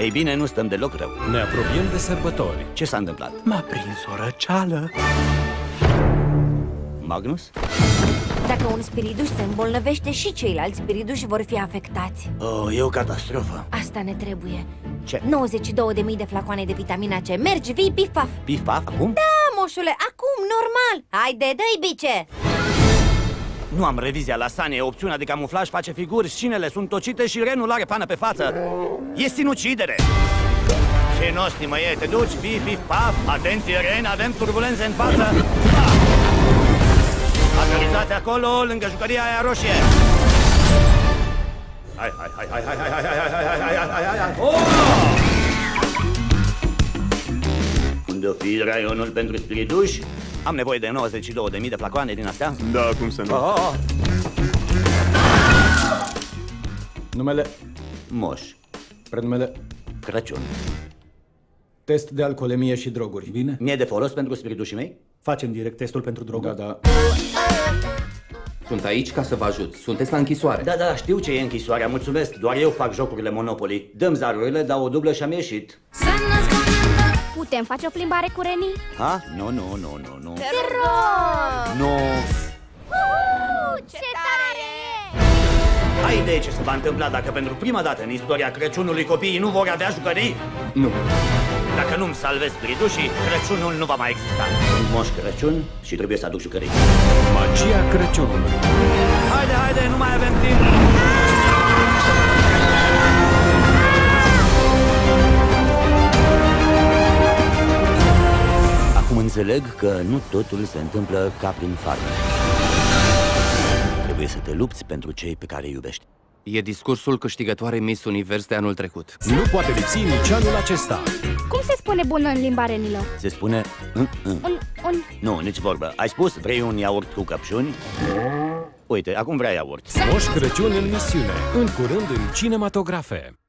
Ei bine, nu stăm deloc rău. Ne apropiem de sărbători. Ce s-a întâmplat? M-a prins o răceală. Magnus? Dacă un spiriduș se îmbolnăvește și ceilalți spiriduși vor fi afectați Oh, e o catastrofă. Asta ne trebuie Ce? 92.000 de flacoane de vitamina C Mergi, vii, pif, paf Pif, paf, acum? Da, moșule, acum, normal Haide, dă-i bice Nu am revizia la Sane, opțiunea de camuflaj face figuri, șinele sunt tocite și renul are pană pe față. E sinucidere! Ce nosti, măie, te duci, pif, pif, paf, atenție, ren, avem turbulențe în față. Ah! Aterizați acolo, lângă jucăria aia roșie. Hai, hai, hai, hai, hai, hai, hai, hai, hai, hai, hai, hai, hai, hai, Oh! Unde o fi raionul pentru spirituși? Am nevoie de 92.000 de flacoane din astea. Da, cum să nu? Oh, oh, oh. Numele, Moș, prenumele, Crăciun. test de alcoolemie și droguri. Bine? Mi-e de folos pentru spiritușii mei? Facem direct testul pentru droguri. Da, da. Sunt aici ca să vă ajut. Sunteți la închisoare. Da, da, știu ce e închisoarea, mulțumesc. Doar eu fac jocurile Monopoly. Dăm zarurile, dau o dublă și am ieșit. Putem face o plimbare cu Reni? Ha? Nu, nu, nu, nu, nu. Te rog! Nu. Ce tare! Ai idee ce se va întâmpla dacă pentru prima dată în istoria Crăciunului copiii nu vor avea jucării? Nu. Dacă nu-mi salvez spiritușii, Crăciunul nu va mai exista. Sunt moș Crăciun și trebuie să aduc jucării. Magia Crăciunului. Haide, haide, nu mai avem înțeleg că nu totul se întâmplă ca prin farmec. Trebuie să te lupți pentru cei pe care îi iubești. E discursul câștigătoarei Miss Univers de anul trecut. Nu poate lipsi nici anul acesta. Cum se spune bună în limba renilor? Se spune... "Mm, mm". Un, un... Nu, nici vorbă. Ai spus, vrei un iaurt cu căpșuni? Uite, acum vrei iaurt. Moș Crăciun în misiune. În curând în cinematografe.